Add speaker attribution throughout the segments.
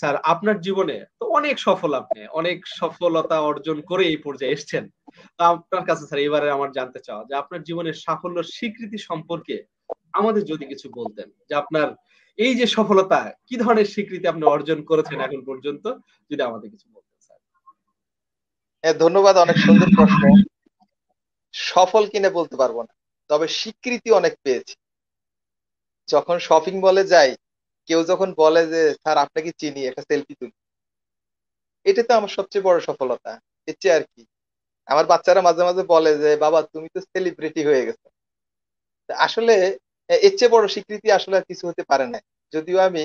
Speaker 1: Sir, আপনার জীবনে তো অনেক সফল আপনি, অনেক সফলতা অর্জন করে এই পর্যায়ে এসছেন। তো আপনার কাছে স্যার, এবারে আমার জানতে চাওয়া যে আপনার জীবনের সাফল্য স্বীকৃতি সম্পর্কে আমাদের যদি কিছু বলতেন, যে আপনার এই যে সফলতা, কি ধরনের স্বীকৃতি আপনি অর্জন করেছেন এখন পর্যন্ত, যদি আমাদের কিছু বলতেন স্যার।
Speaker 2: ধন্যবাদ, অনেক সুন্দর প্রশ্ন। সফল কিনে বলতে পারব না, তবে স্বীকৃতি অনেক পেয়েছি। যখন শপিং মলে যাই কেউ যখন বলে যে, স্যার, আপনাকে চিনি, একটা সেলফি তুলি। এটা তো আমার সবচেয়ে বড় সফলতা। এর আর কি। আমার বাচ্চারা মাঝে মাঝে বলে যে, বাবা, তুমি তো সেলিব্রিটি হয়ে গেছো। আসলে এর চেয়ে বড় স্বীকৃতি আসলে আর কিছু হতে পারে না। যদিও আমি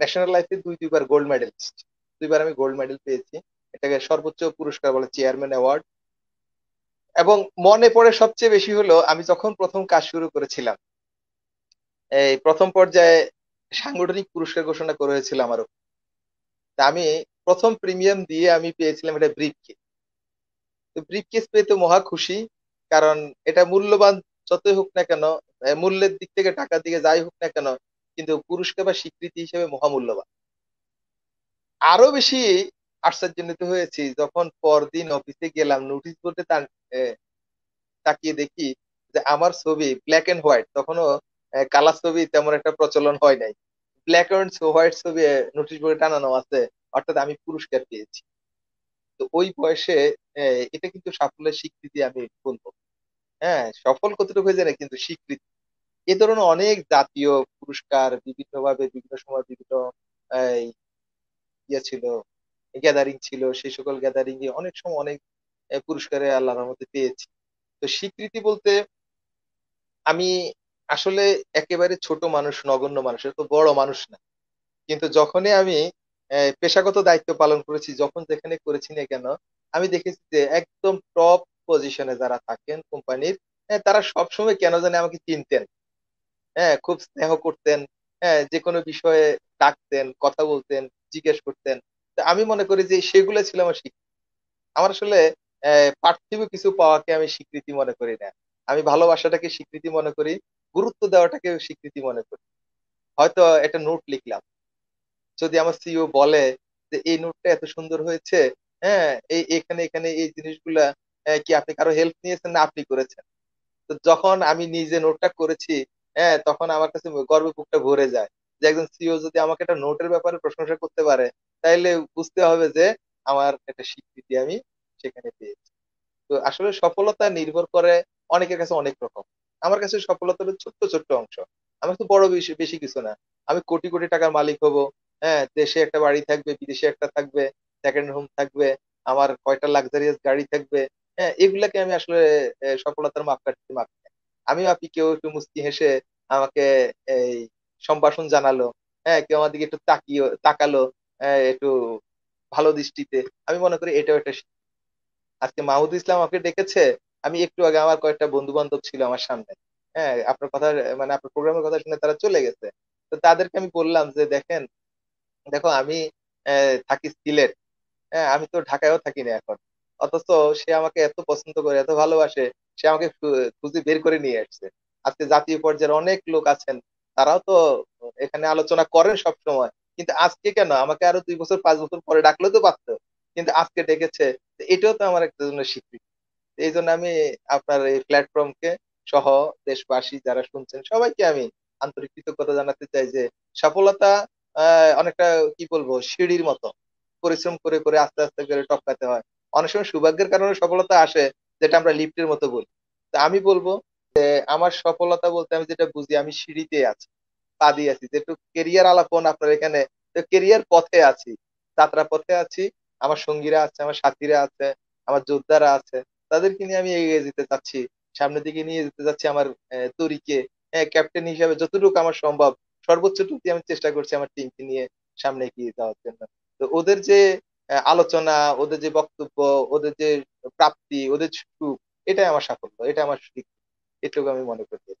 Speaker 2: ন্যাশনাল লাইফে দুই, দুইবার গোল্ড মেডেলিস্ট দুইবার আমি গোল্ড মেডেল পেয়েছি। এটাকে সর্বোচ্চ পুরস্কার বলে চেয়ারম্যান অ্যাওয়ার্ড এবং মনে পড়ে সবচেয়ে বেশি হলো, আমি যখন প্রথম কাজ শুরু করেছিলাম এই প্রথম পর্যায়ে সাংগঠনিক পুরস্কার ঘোষণা করা হয়েছিল আমারও। তা আমি প্রথম প্রিমিয়াম দিয়ে আমি পেয়েছিলাম এটা ব্রিফ কেস। তো ব্রিফ কেস পেয়ে তো মহা খুশি, কারণ এটা মূল্যবান যতই হোক না কেন মূল্যের দিক থেকে টাকার দিকে যাই হোক না কেন, কিন্তু পুরস্কার বা স্বীকৃতি হিসেবে মহামূল্যবান। আরও বেশি আশ্চর্যান্বিত হয়েছি, যখন পরদিন অফিসে গেলাম নোটিশ বোর্ডে তাকিয়ে দেখি যে আমার ছবি ব্ল্যাক এন্ড হোয়াইট তখনও কালার ছবি তেমন একটা প্রচলন হয় নাই। ব্ল্যাক এন্ড হোয়াইট ছবি নোটিশ বোর্ডে টানানো আছে, অর্থাৎ আমি পুরস্কার পেয়েছি। তো ওই বয়সে এটা কিন্তু সাফল্যের স্বীকৃতি আমি বলব। হ্যাঁ সফল কতটুকু হয়ে যায় কিন্তু স্বীকৃতি। এ ধরনের অনেক জাতীয় পুরস্কার বিভিন্ন ভাবে বিভিন্ন সময় বিভিন্ন ইয়ে ছিল গ্যাদারিং ছিল সেই সকল গ্যাদারিং এ অনেক সময় অনেক পুরস্কারে আল্লাহর মধ্যে পেয়েছি। তো স্বীকৃতি বলতে আমি আসলে একেবারে ছোট মানুষ, নগণ্য মানুষ তো বড় মানুষ না। কিন্তু যখনই আমি পেশাগত দায়িত্ব পালন করেছি, যখন যেখানে করেছি না কেন, আমি দেখেছি যে একদম টপ পজিশনে যারা থাকেন কোম্পানির তারা সবসময় কেন জানে আমাকে চিনতেন। হ্যাঁ খুব স্নেহ করতেন হ্যাঁ যে কোনো বিষয়ে ডাকতেন, কথা বলতেন, জিজ্ঞেস করতেন। আমি মনে করি যে সেগুলো ছিল আমার স্বীকৃতি। আমার আসলে পার্থিব কিছু পাওয়াকে আমি স্বীকৃতি মনে করি না। আমি ভালোবাসাটাকে স্বীকৃতি মনে করি গুরুত্ব দেওয়াটাকে স্বীকৃতি মনে করি। হয়তো একটা নোট লিখলাম। যদি আমার সিও বলে যে, এই নোটটা এত সুন্দর হয়েছে হ্যাঁ এই, এখানে এখানে এই জিনিসগুলা কি আপনি কারও হেল্প নিয়েছেন না আপনি করেছেন? তো যখন আমি নিজে নোটটা করেছি হ্যাঁ তখন আমার কাছে গর্বে বুকটা ভরে যায় যে, একজন সিও যদি আমাকে একটা নোটের ব্যাপারে প্রশংসা করতে পারে, তাইলে বুঝতে হবে যে, আমার একটা স্বীকৃতি আমি সেখানে পেয়েছি। তো আসলে সফলতা নির্ভর করে অনেকের কাছে অনেক রকম। আমার কাছে সফলতা হলো ছোট্ট ছোট্ট অংশ। আমার তো বড় বেশি বেশি কিছু না। আমি কোটি কোটি টাকার মালিক হব। হ্যাঁ দেশে একটা বাড়ি থাকবে, বিদেশে একটা থাকবে সেকেন্ড হোম থাকবে, আমার কয়টা লাক্সারিয়াস গাড়ি থাকবে। হ্যাঁ এগুলাকে আমি আসলে সফলতার মাপকাঠি মাপি আমিও আপনি কেউ একটু মুস্তি হেসে আমাকে, এই, সম্ভাষণ জানালো। হ্যাঁ কেউ আমার দিকে একটু তাকিয়ে, তাকালো একটু ভালো দৃষ্টিতে। আমি মনে করি এটাও একটা আজকে মাহুদ ইসলাম আমাকে ডেকেছে আমি একটু আগে আমার কয়েকটা বন্ধু বান্ধব ছিল আমার সামনে। হ্যাঁ আপনার কথা মানে আপনার প্রোগ্রামের কথা শুনে তারা চলে গেছে। তো তাদেরকে আমি বললাম যে, দেখেন, দেখো আমি থাকি সিলেট। হ্যাঁ আমি তো ঢাকায়ও থাকি না এখন। অথচ সে আমাকে এত পছন্দ করে, এত ভালোবাসে, সে আমাকে খুঁজে বের করে নিয়ে আসছে। আজকে জাতীয় পর্যায়ের অনেক লোক আছেন, তারাও তো এখানে আলোচনা করেন সব সময় কিন্তু আজকে কেন? আমাকে আরও দুই বছর, পাঁচ বছর পরে ডাকলেও তো পারতো। কিন্তু আজকে ডেকেছে। এটাও তো আমার একটা জন্য স্বীকৃতি। এই জন্য আমি আপনার এই প্ল্যাটফর্মকে সহ দেশবাসী যারা শুনছেন, সবাইকে আমি আন্তরিক কৃতজ্ঞতা জানাতে চাই যে সফলতা অনেকটা কি বলব, সিঁড়ির মতো। পরিশ্রম করে করে আস্তে আস্তে করে টপকাতে হয়। অনেক সময় সৌভাগ্যের কারণে সফলতা আসে, যেটা আমরা লিফটের মতো বলি। তো আমি বলব যে আমার সফলতা বলতে আমি যেটা বুঝি, আমি সিঁড়িতে আছি, পা দিয়ে আছি। যেটু কেরিয়ার আলাপন আপনার এখানে কেরিয়ার পথে আছি, যাত্রা পথে আছি। আমার সঙ্গীরা আছে, আমার সাথীরা আছে, আমার যোদ্ধারা আছে। তাদেরকে নিয়ে আমি এগিয়ে যেতে চাচ্ছি, সামনের দিকে নিয়ে যেতে চাচ্ছি আমার তরিকে। ক্যাপ্টেন হিসাবে যতটুকু আমার সম্ভব সর্বোচ্চটুকু আমি চেষ্টা করছি আমার টিমকে নিয়ে সামনে এগিয়ে যাওয়ার জন্য। তো ওদের যে আলোচনা, ওদের যে বক্তব্য, ওদের যে প্রাপ্তি, ওদের সুখ, এটাই আমার সাফল্য এটা আমার সুখ। এটুকু আমি মনে করি।